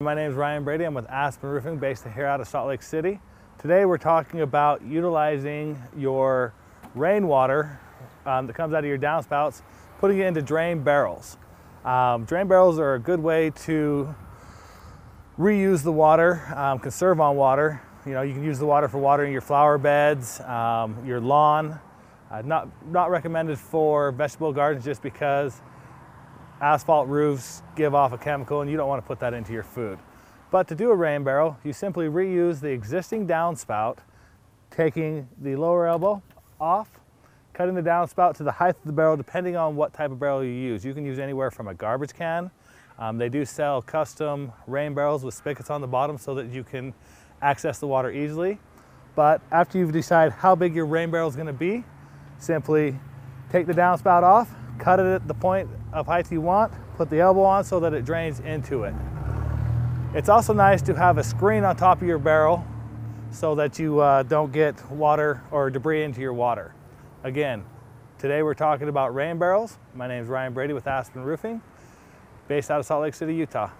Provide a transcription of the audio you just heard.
My name is Ryan Brady. I'm with Aspen Roofing based here out of Salt Lake City. Today we're talking about utilizing your rainwater um, that comes out of your downspouts, putting it into rain barrels. Um, rain barrels are a good way to reuse the water, um, conserve on water. You know, you can use the water for watering your flower beds, um, your lawn. Uh, not, not recommended for vegetable gardens just because asphalt roofs give off a chemical and you don't want to put that into your food. But to do a rain barrel, you simply reuse the existing downspout, taking the lower elbow off, cutting the downspout to the height of the barrel depending on what type of barrel you use. You can use anywhere from a garbage can. Um, they do sell custom rain barrels with spigots on the bottom so that you can access the water easily. But after you've decided how big your rain barrel is going to be, simply take the downspout off, cut it at the point of height you want, put the elbow on so that it drains into it. It's also nice to have a screen on top of your barrel so that you uh, don't get water or debris into your water. Again, today we're talking about rain barrels. My name is Ryan Brady with Aspen Roofing, based out of Salt Lake City, Utah.